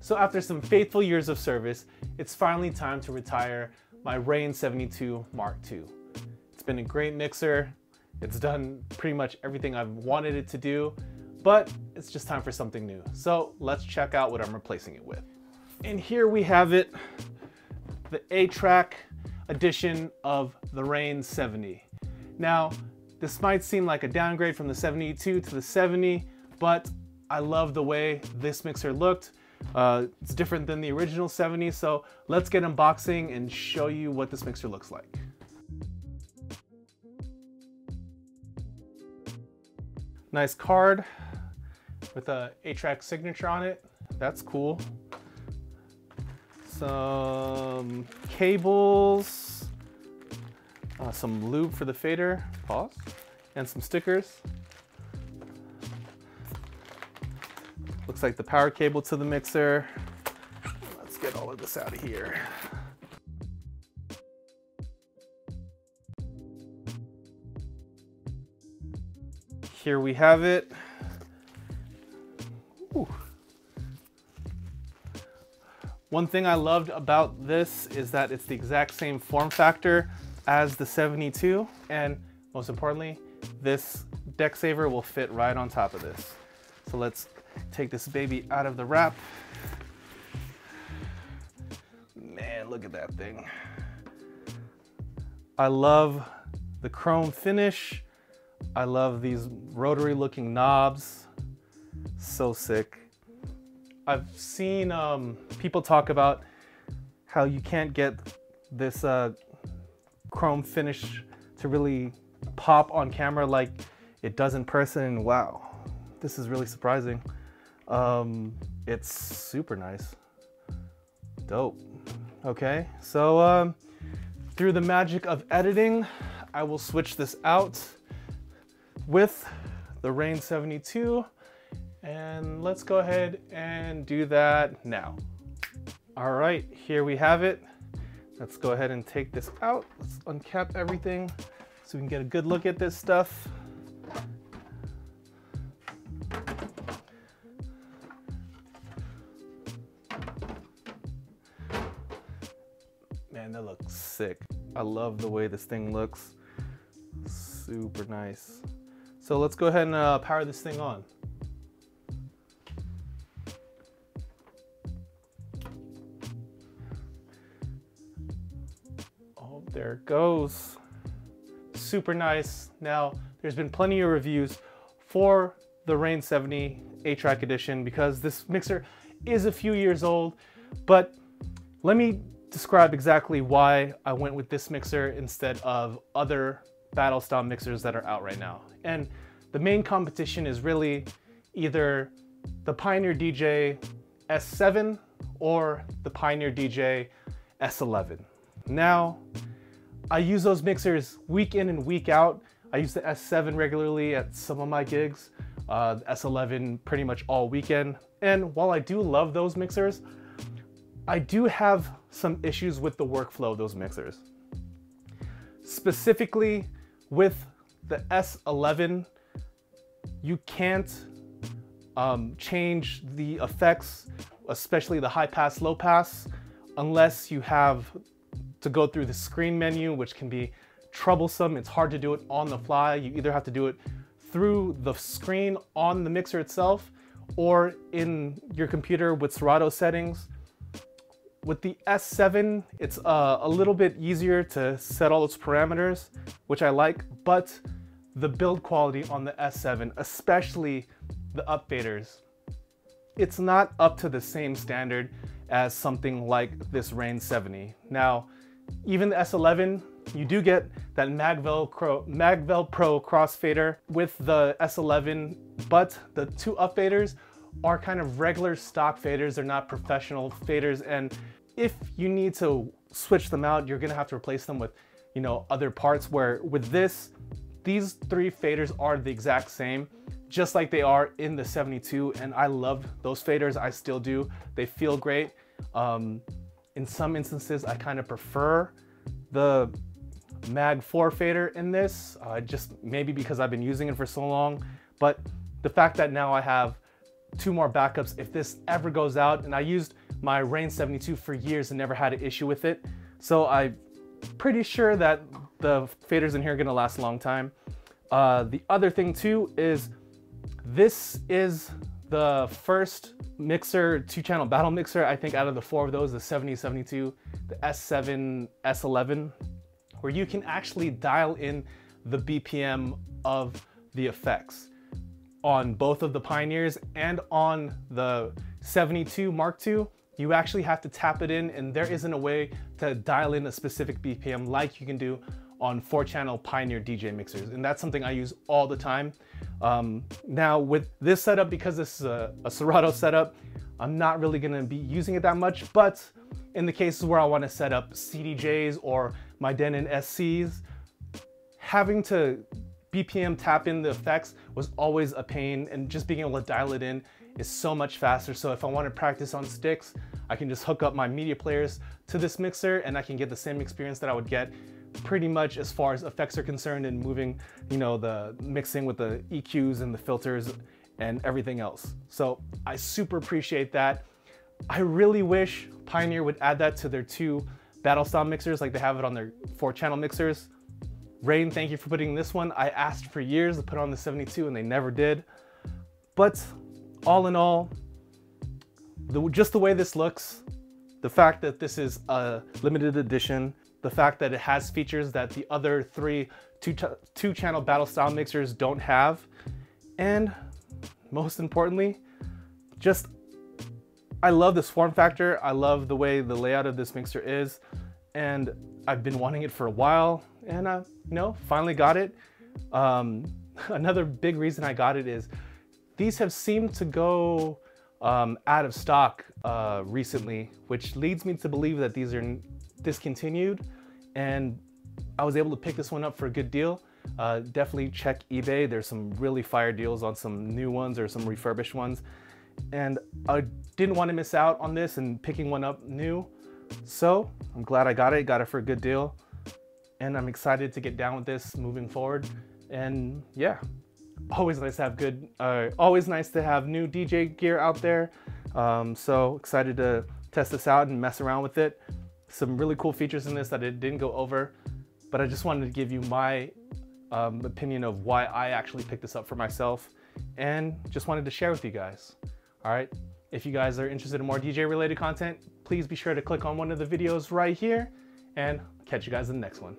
So after some faithful years of service, it's finally time to retire my Rane 72 Mark II. It's been a great mixer. It's done pretty much everything I've wanted it to do, but it's just time for something new. So let's check out what I'm replacing it with. And here we have it, the A-Trak edition of the Rane 70. Now, this might seem like a downgrade from the 72 to the 70, but I love the way this mixer looked. Uh, it's different than the original 70, so let's get unboxing and show you what this mixer looks like. Nice card with a A-Trak signature on it. That's cool. Some cables, uh, some lube for the fader, pause, and some stickers. Looks like the power cable to the mixer. Let's get all of this out of here. Here we have it. Ooh. One thing I loved about this is that it's the exact same form factor as the 72 and most importantly, this deck saver will fit right on top of this. So let's take this baby out of the wrap. Man, look at that thing. I love the chrome finish. I love these rotary looking knobs. So sick. I've seen um, people talk about how you can't get this uh, chrome finish to really pop on camera like it does in person. Wow, this is really surprising. Um, it's super nice. Dope. Okay, so um, through the magic of editing, I will switch this out with the Rane 72 and let's go ahead and do that now. All right, here we have it. Let's go ahead and take this out. Let's uncap everything so we can get a good look at this stuff. Man, that looks sick. I love the way this thing looks. Super nice. So let's go ahead and uh, power this thing on. Oh, there it goes. Super nice. Now, there's been plenty of reviews for the Rane 70 A-Trak edition because this mixer is a few years old, but let me describe exactly why I went with this mixer instead of other battle style mixers that are out right now. And the main competition is really either the Pioneer DJ S7 or the Pioneer DJ S11. Now, I use those mixers week in and week out. I use the S7 regularly at some of my gigs, uh, S11 pretty much all weekend. And while I do love those mixers, I do have some issues with the workflow of those mixers. Specifically with the S11, you can't um, change the effects, especially the high pass, low pass, unless you have to go through the screen menu, which can be troublesome. It's hard to do it on the fly. You either have to do it through the screen on the mixer itself or in your computer with Serato settings. With the S7, it's uh, a little bit easier to set all its parameters, which I like, but the build quality on the S7, especially the up faders, it's not up to the same standard as something like this Rane 70. Now, even the S11, you do get that Magvel Pro, Magvel Pro crossfader with the S11, but the two up faders are kind of regular stock faders. They're not professional faders. And if you need to switch them out, you're gonna have to replace them with, you know, other parts where with this, these three faders are the exact same, just like they are in the 72. And I love those faders, I still do. They feel great. Um, in some instances, I kind of prefer the Mag 4 fader in this, uh, just maybe because I've been using it for so long. But the fact that now I have two more backups if this ever goes out. And I used my Rane 72 for years and never had an issue with it. So I'm pretty sure that the faders in here are gonna last a long time. Uh, the other thing too is this is the first mixer, two channel battle mixer, I think out of the four of those, the 7072, the S7, S11, where you can actually dial in the BPM of the effects on both of the Pioneers and on the 72 Mark II, you actually have to tap it in and there isn't a way to dial in a specific BPM like you can do on four channel Pioneer DJ mixers. And that's something I use all the time. Um, now with this setup, because this is a, a Serato setup, I'm not really gonna be using it that much, but in the cases where I wanna set up CDJs or my Denon SCs, having to BPM tap in the effects was always a pain and just being able to dial it in is so much faster. So if I want to practice on sticks, I can just hook up my media players to this mixer and I can get the same experience that I would get pretty much as far as effects are concerned and moving, you know, the mixing with the EQs and the filters and everything else. So I super appreciate that. I really wish Pioneer would add that to their two battle style mixers like they have it on their four channel mixers. Rane, thank you for putting this one. I asked for years to put on the 72 and they never did. But all in all, the, just the way this looks, the fact that this is a limited edition, the fact that it has features that the other three two, two channel battle style mixers don't have, and most importantly, just I love this form factor. I love the way the layout of this mixer is, and I've been wanting it for a while and I, you know, finally got it. Um, another big reason I got it is these have seemed to go um, out of stock uh, recently, which leads me to believe that these are discontinued. And I was able to pick this one up for a good deal. Uh, definitely check eBay. There's some really fire deals on some new ones or some refurbished ones. And I didn't want to miss out on this and picking one up new. So I'm glad I got it, got it for a good deal and I'm excited to get down with this moving forward. And yeah, always nice to have good, uh, always nice to have new DJ gear out there. Um, so excited to test this out and mess around with it. Some really cool features in this that it didn't go over, but I just wanted to give you my um, opinion of why I actually picked this up for myself and just wanted to share with you guys. All right, if you guys are interested in more DJ related content, please be sure to click on one of the videos right here and catch you guys in the next one.